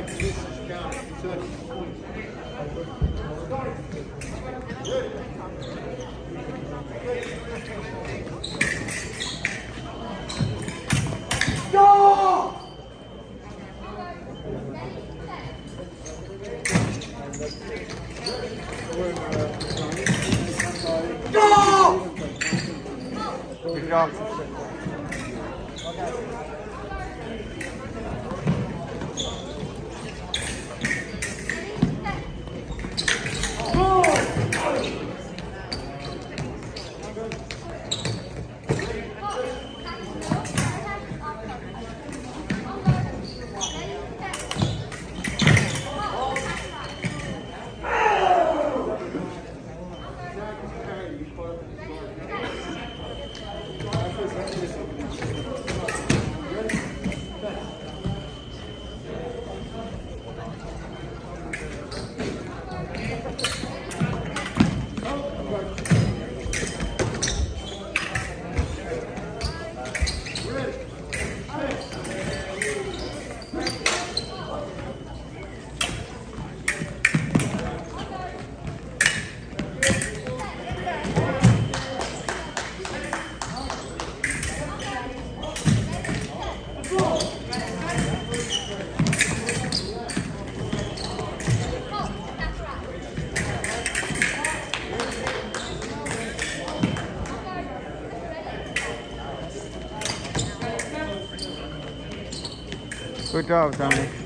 Positions. Good. Go! Go! Good Good job, Dominic.